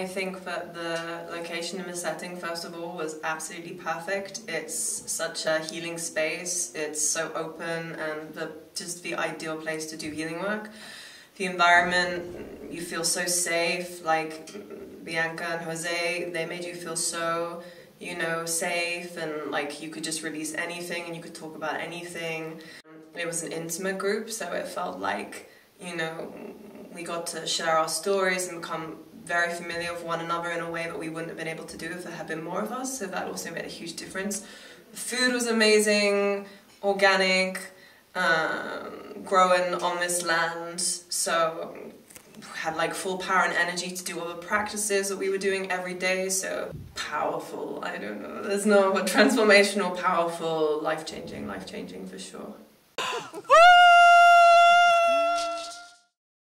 I think that the location and the setting, first of all, was absolutely perfect. It's such a healing space. It's so open and the, just the ideal place to do healing work. The environment, you feel so safe. Like Bianca and Jose, they made you feel so, you know, safe and like you could just release anything and you could talk about anything. It was an intimate group, so it felt like, you know, we got to share our stories and become very familiar with one another in a way that we wouldn't have been able to do if there had been more of us, so that also made a huge difference. The food was amazing, organic, um, growing on this land, so had like full power and energy to do all the practices that we were doing every day, so powerful, I don't know, there's no, but transformational, powerful, life-changing, life-changing for sure.